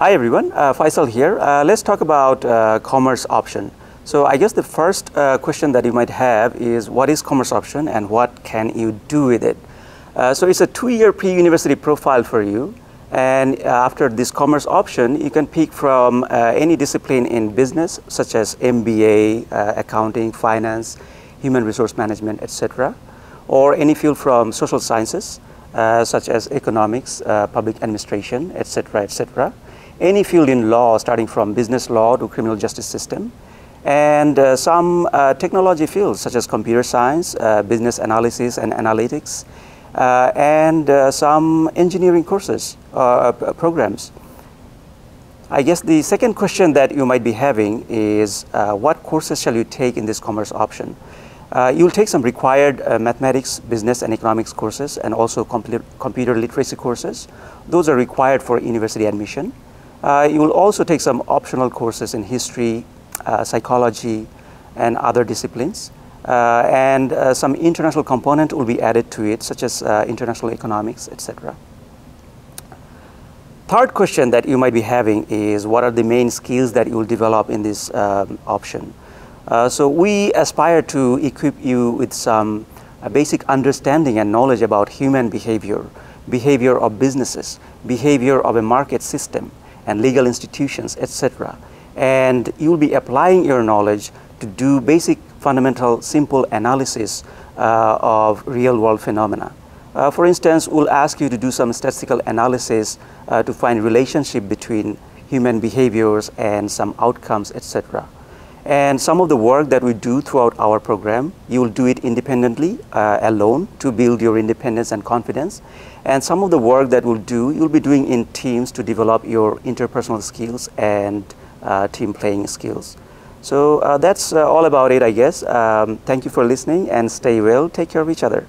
Hi everyone, uh, Faisal here. Uh, let's talk about uh, commerce option. So I guess the first uh, question that you might have is what is commerce option and what can you do with it? Uh, so it's a two-year pre-university profile for you. And uh, after this commerce option, you can pick from any discipline in business such as MBA, accounting, finance, human resource management, etc. Or any field from social sciences such as economics, public administration, etc., etc any field in law, starting from business law to criminal justice system, and uh, some uh, technology fields such as computer science, uh, business analysis and analytics, uh, and uh, some engineering courses, uh, programs. I guess the second question that you might be having is what courses shall you take in this commerce option? you'll take some required mathematics, business and economics courses and also computer literacy courses. Those are required for university admission. Uh, you will also take some optional courses in history, uh, psychology, and other disciplines. Uh, and uh, some international component will be added to it, such as uh, international economics, etc. Third question that you might be having is what are the main skills that you will develop in this um, option? Uh, so we aspire to equip you with some basic understanding and knowledge about human behavior, behavior of businesses, behavior of a market system, and legal institutions, etc. And you'll be applying your knowledge to do basic, fundamental, simple analysis uh, of real-world phenomena. Uh, for instance, we'll ask you to do some statistical analysis uh, to find relationship between human behaviors and some outcomes, etc. And some of the work that we do throughout our program, you will do it independently, uh, alone, to build your independence and confidence. And some of the work that we'll do, you'll be doing in teams to develop your interpersonal skills and uh, team playing skills. So uh, that's uh, all about it, I guess. Um, thank you for listening and stay well. Take care of each other.